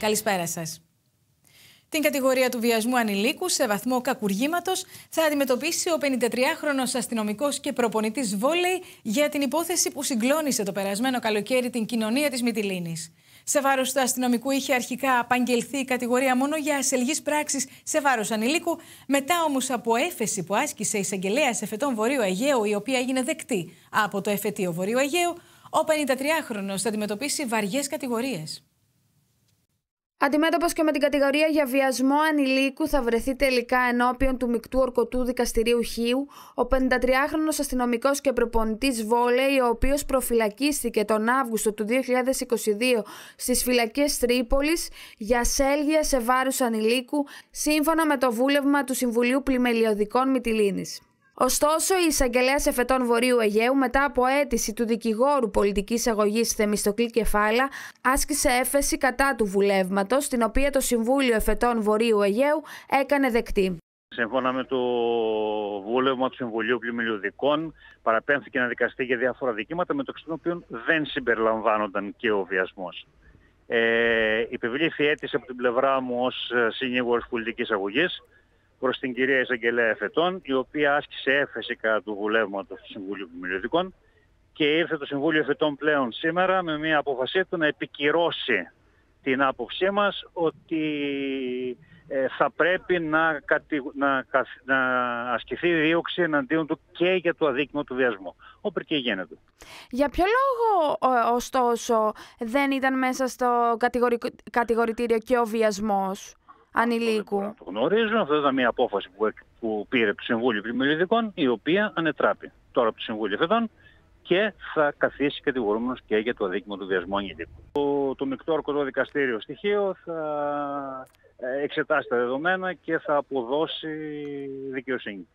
Καλησπέρα σας. Την κατηγορία του βιασμού ανηλίκου σε βαθμό κακουργήματος θα αντιμετωπίσει ο 53χρονο αστυνομικός και προπονητής βόλεϊ για την υπόθεση που συγκλώνησε το περασμένο καλοκαίρι την κοινωνία της Μυτιλίνης. Σε βάρος του αστυνομικού είχε αρχικά απαγγελθεί η κατηγορία μόνο για ασελγής πράξη σε βάρος ανηλίκου, μετά όμως από έφεση που άσκησε η εισαγγελέα εφετών Βορείου Αιγαίου, η οποία έγινε δεκτή από το εφετείο Βορείου Αιγαίου, ο 53χρονο θα αντιμετωπίσει βαριές κατηγορίες. Αντιμέτωπος και με την κατηγορία για βιασμό ανηλίκου, θα βρεθεί τελικά ενώπιον του μεικτού ορκωτού δικαστηρίου Χίου ο 53χρονο αστυνομικός και προπονητής Βόλεϊ, ο οποίος προφυλακίστηκε τον Αύγουστο του 2022 στις φυλακές Τρίπολης για σέλγια σε βάρου ανηλίκου, σύμφωνα με το βούλευμα του Συμβουλίου Πλημελιωδικών Μυτιλίνης. Ωστόσο, η εισαγγελέα εφετών Βορείου Αιγαίου, μετά από αίτηση του δικηγόρου πολιτικής αγωγής Θεμιστοκλή Κεφάλα, άσκησε έφεση κατά του βουλεύματος, την οποία το Συμβούλιο Εφετών Βορείου Αιγαίου έκανε δεκτή. Σύμφωνα με το βούλευμα του Συμβουλίου Πλημελιωδικών, παραπέμφθηκε να δικαστεί για διάφορα δικήματα, μεταξύ των οποίων δεν συμπεριλαμβάνονταν και ο βιασμός. Ε, υπευλήθη αίτηση από την πλευρά μου ως συνήγορος πολιτικής αγωγής προς την κυρία Εισαγγελέα Εφετών, η οποία άσκησε έφεση κατά του βουλεύματος του Συμβουλίου Επιμελιωτικών και ήρθε το Συμβούλιο Εφετών πλέον σήμερα με μια αποφασή του να επικυρώσει την άποψή μας ότι ε, θα πρέπει να, να, να ασκηθεί δίωξη εναντίον του και για το αδίκημα του βιασμού. Όπου και γίνεται. Για ποιο λόγο, ωστόσο, δεν ήταν μέσα στο κατηγορητήριο και ο βιασμός; Ανηλίκου. Το γνωρίζουν. Αυτό ήταν μια απόφαση που, που πήρε το Συμβούλιο Πλημμυριδικών, η οποία ανετράπη τώρα από το Συμβούλιο Φεδών και θα καθίσει κατηγορούμενος και για το αδίκημα του βιασμού ανηλίκου. Το, το μεικτό ορκωτό δικαστήριο στοιχείο θα ε, εξετάσει τα δεδομένα και θα αποδώσει δικαιοσύνη.